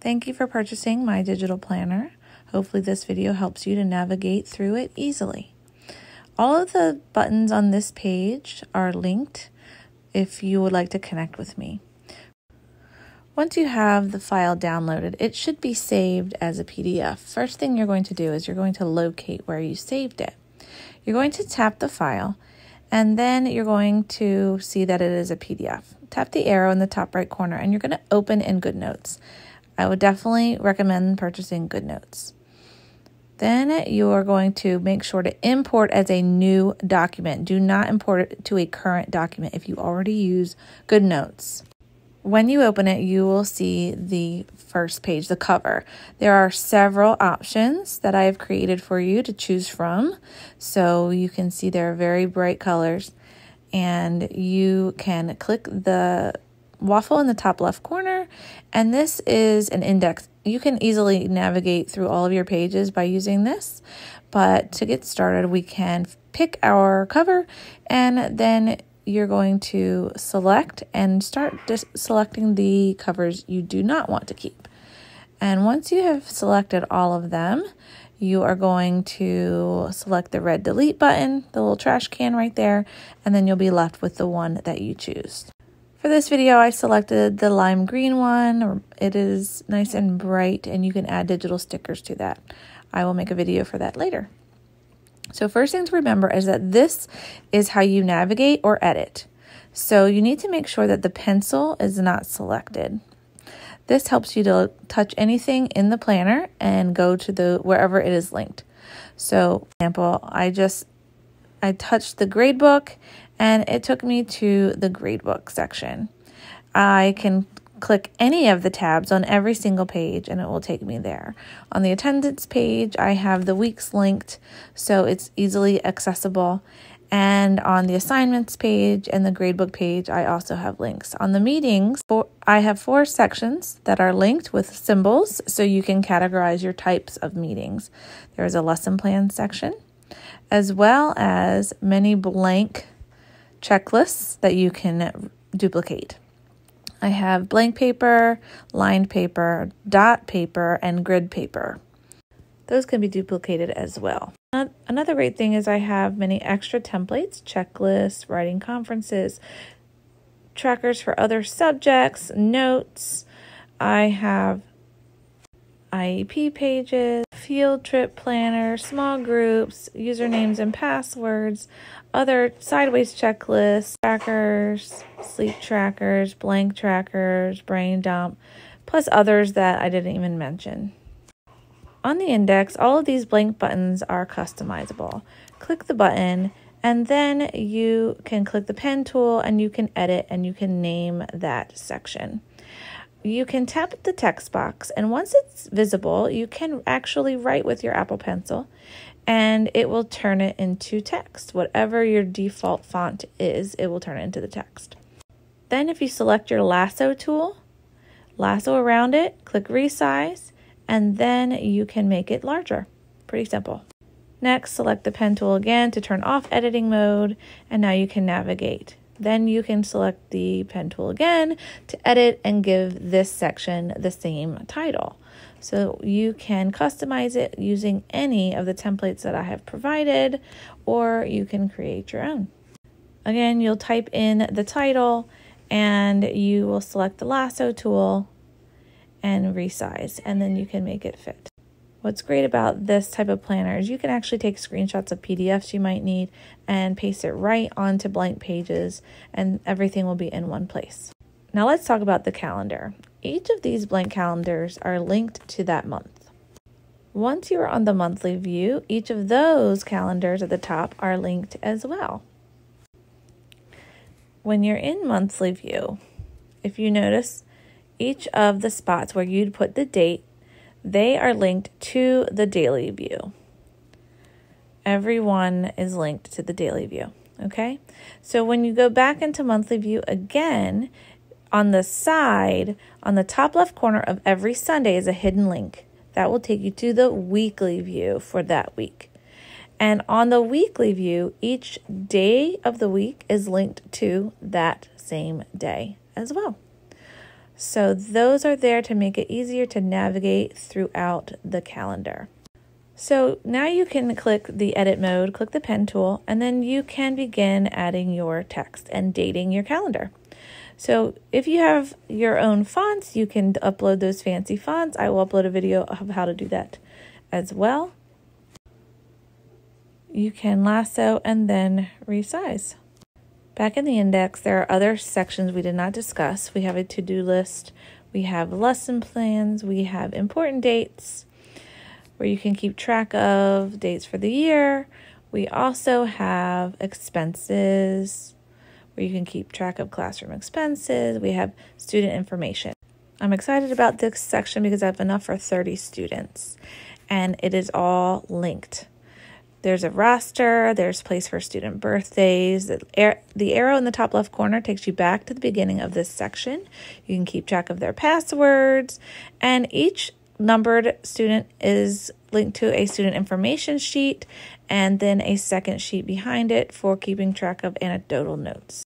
Thank you for purchasing my digital planner. Hopefully this video helps you to navigate through it easily. All of the buttons on this page are linked if you would like to connect with me. Once you have the file downloaded, it should be saved as a PDF. First thing you're going to do is you're going to locate where you saved it. You're going to tap the file and then you're going to see that it is a PDF. Tap the arrow in the top right corner and you're going to open in GoodNotes. I would definitely recommend purchasing GoodNotes. Then you are going to make sure to import as a new document. Do not import it to a current document if you already use GoodNotes. When you open it, you will see the first page, the cover. There are several options that I have created for you to choose from. So you can see there are very bright colors, and you can click the waffle in the top left corner, and this is an index. You can easily navigate through all of your pages by using this, but to get started, we can pick our cover and then you're going to select and start selecting the covers you do not want to keep. And once you have selected all of them, you are going to select the red delete button, the little trash can right there, and then you'll be left with the one that you choose. For this video, I selected the lime green one. It is nice and bright, and you can add digital stickers to that. I will make a video for that later. So first thing to remember is that this is how you navigate or edit. So you need to make sure that the pencil is not selected. This helps you to touch anything in the planner and go to the wherever it is linked. So, example, I just I touched the gradebook and it took me to the gradebook section. I can click any of the tabs on every single page and it will take me there. On the attendance page, I have the weeks linked so it's easily accessible. And on the assignments page and the gradebook page, I also have links. On the meetings, I have four sections that are linked with symbols so you can categorize your types of meetings. There is a lesson plan section, as well as many blank checklists that you can duplicate. I have blank paper, lined paper, dot paper, and grid paper. Those can be duplicated as well. Another great thing is I have many extra templates, checklists, writing conferences, trackers for other subjects, notes. I have IEP pages, field trip planner, small groups, usernames and passwords, other sideways checklists, trackers, sleep trackers, blank trackers, brain dump, plus others that I didn't even mention. On the index, all of these blank buttons are customizable. Click the button and then you can click the pen tool and you can edit and you can name that section you can tap the text box, and once it's visible, you can actually write with your Apple Pencil and it will turn it into text. Whatever your default font is, it will turn it into the text. Then, if you select your lasso tool, lasso around it, click resize, and then you can make it larger. Pretty simple. Next, select the pen tool again to turn off editing mode, and now you can navigate. Then you can select the pen tool again to edit and give this section the same title. So you can customize it using any of the templates that I have provided, or you can create your own. Again, you'll type in the title and you will select the lasso tool and resize, and then you can make it fit. What's great about this type of planner is you can actually take screenshots of PDFs you might need and paste it right onto blank pages and everything will be in one place. Now let's talk about the calendar. Each of these blank calendars are linked to that month. Once you are on the monthly view, each of those calendars at the top are linked as well. When you're in monthly view, if you notice each of the spots where you'd put the date they are linked to the daily view. Everyone is linked to the daily view. Okay. So when you go back into monthly view again, on the side, on the top left corner of every Sunday is a hidden link. That will take you to the weekly view for that week. And on the weekly view, each day of the week is linked to that same day as well. So those are there to make it easier to navigate throughout the calendar. So now you can click the edit mode, click the pen tool, and then you can begin adding your text and dating your calendar. So if you have your own fonts, you can upload those fancy fonts. I will upload a video of how to do that as well. You can lasso and then resize. Back in the index, there are other sections we did not discuss. We have a to-do list, we have lesson plans, we have important dates where you can keep track of dates for the year. We also have expenses where you can keep track of classroom expenses. We have student information. I'm excited about this section because I have enough for 30 students and it is all linked. There's a roster, there's place for student birthdays. The, arrow in the top left corner takes you back to the beginning of this section. You can keep track of their passwords, and each numbered student is linked to a student information sheet and then a second sheet behind it for keeping track of anecdotal notes.